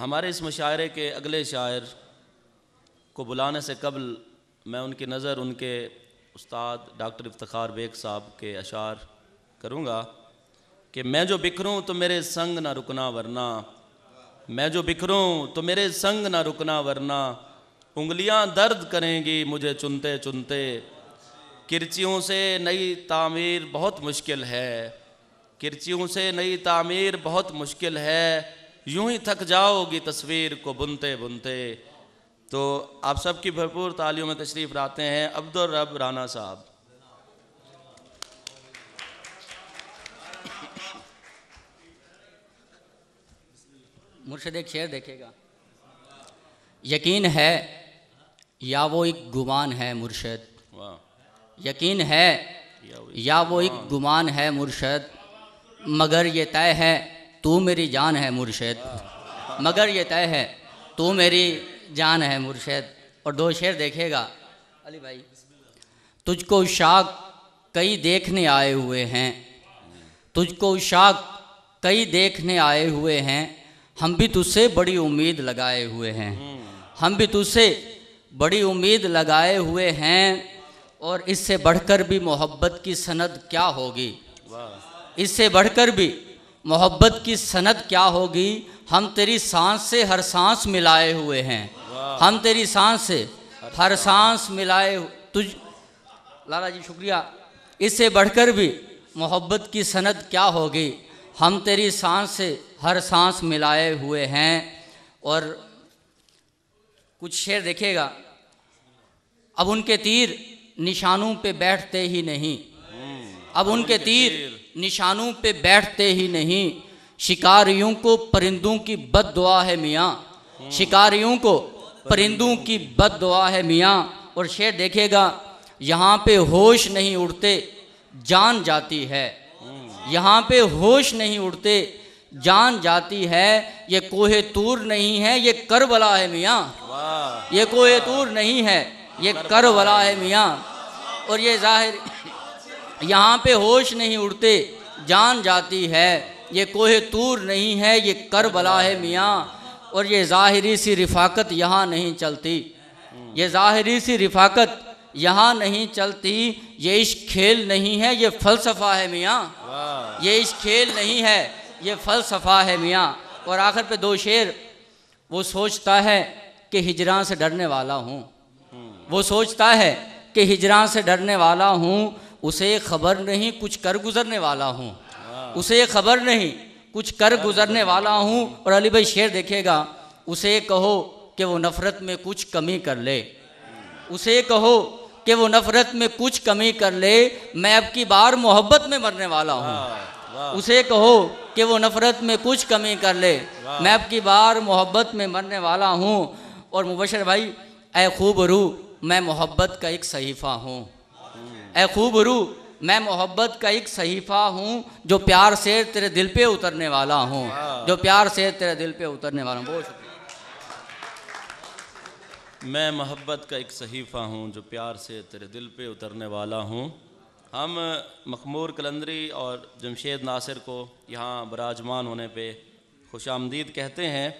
ہمارے اس مشاعرے کے اگلے شاعر کو بلانے سے قبل میں ان کی نظر ان کے استاد ڈاکٹر افتخار بیگ صاحب کے اشعار کروں گا کہ میں جو بکھروں تو میرے سنگ نہ رکنا ورنہ، میں جو بکھروں تو میرے سنگ نہ رکنا ورنہ، انگلیاں درد کریں گی مجھے چنتے چنتے، کرچیوں سے نئی تعمیر بہت مشکل ہے، کرچیوں سے نئی تعمیر بہت مشکل ہے یوں ہی تھک جاؤ گی تصویر کو بنتے بنتے۔ تو آپ سب کی بھرپور تعلیوں میں تشریف لاتے ہیں عبد الرب رانا صاحب۔ مرشد ایک شعر دیکھے گا۔ یقین ہے یا وہ ایک گمان ہے مرشد۔ یقین ہے یا وہ یا وہ ایک گمان ہے مرشد۔ مگر یہ طے ہے تو میری جان ہے مرشد۔ مگر یہ طے ہے، تو میری جان ہے مرشد۔ اور دو شعر دیکھے گا۔ علی بھائی، تجھ کو شاک کئی دیکھنے آئے ہوئے ہیں۔ تجھ کو شاک کئی دیکھنے آئے ہوئے ہیں۔ ہم بھی تجھ سے بڑی امید لگائے ہوئے ہیں۔ ہم بھی تجھ سے بڑی امید لگائے ہوئے ہیں۔ اور اس سے بڑھ کر بھی محبت کی سند کیا ہوگی؟ اس سے بڑھ کر بھی محبت کی سند کیا ہوگی؟ ہم تیری سانس سے ہر سانس ملائے ہوئے ہیں۔ ہم تیری سانس سے ہر سانس۔ ملائے تجھ۔ لالا جی شکریہ۔ اس سے بڑھ کر بھی محبت کی سند کیا ہوگی؟ ہم تیری سانس سے ہر سانس ملائے ہوئے ہیں۔ اور کچھ شعر دیکھیے گا۔ اب ان کے تیر نشانوں پہ بیٹھتے ہی نہیں۔ اب ان کے تیر۔ نشانوں پہ بیٹھتے ہی نہیں۔ شکاریوں کو پرندوں کی بد دعا ہے میاں۔ شکاریوں کو پرندوں کی بد دعا ہے میاں۔ اور شعر دیکھے گا، یہاں پہ ہوش نہیں اڑتے، جان جاتی ہے۔ یہاں پہ ہوش نہیں اڑتے، جان جاتی ہے۔ یہ کوہ تور نہیں ہے، یہ کربلا ہے میاں۔ یہ کوہ تور نہیں ہے، یہ کربلا ہے میاں۔ اور یہ ظاہر یہاں پہ ہوش نہیں اڑتے جان جاتی ہے یہ کوہ تور نہیں ہے یہ کربلا ہے میاں اور یہ ظاہری سی رفاقت یہاں نہیں چلتی۔ یہ ظاہری سی رفاقت یہاں نہیں چلتی یہ عشق کھیل نہیں ہے یہ فلسفہ ہے میاں۔ یہ عشق کھیل نہیں ہے یہ فلسفہ ہے میاں۔ اور آخر پہ دو شعر وہ سوچتا ہے کہ ہجراں سے ڈرنے والا ہوں۔ وہ سوچتا ہے کہ ہجراں سے ڈرنے والا ہوں اسے خبر نہیں کچھ کر گزرنے والا ہوں۔ اسے خبر نہیں کچھ کر گزرنے والا ہوں۔ اور علی بھائی شعر دیکھے گا اسے کہو کہ وہ نفرت میں کچھ کمی کر لے۔ اسے کہو کہ وہ نفرت میں کچھ کمی کر لے۔ میں اب کی بار محبت میں مرنے والا ہوں۔ اسے کہو کہ وہ نفرت میں کچھ کمی کر لے۔ میں اب کی بار محبت میں مرنے والا ہوں۔ اور مبشر بھائی اے خوب روح میں محبت کا ایک صحیفہ ہوں۔ اے خوب روح میں محبت کا ایک صحیفہ ہوں جو پیار سے تیرے دل پہ اترنے والا ہوں۔ جو پیار سے تیرے دل پہ اترنے والا ہوں۔ بہت شکریہ۔ میں محبت کا ایک صحیفہ ہوں جو پیار سے تیرے دل پہ اترنے والا ہوں۔ ہم مخمور کلندری اور جمشید ناصر کو یہاں براجمان ہونے پہ خوش آمدید کہتے ہیں۔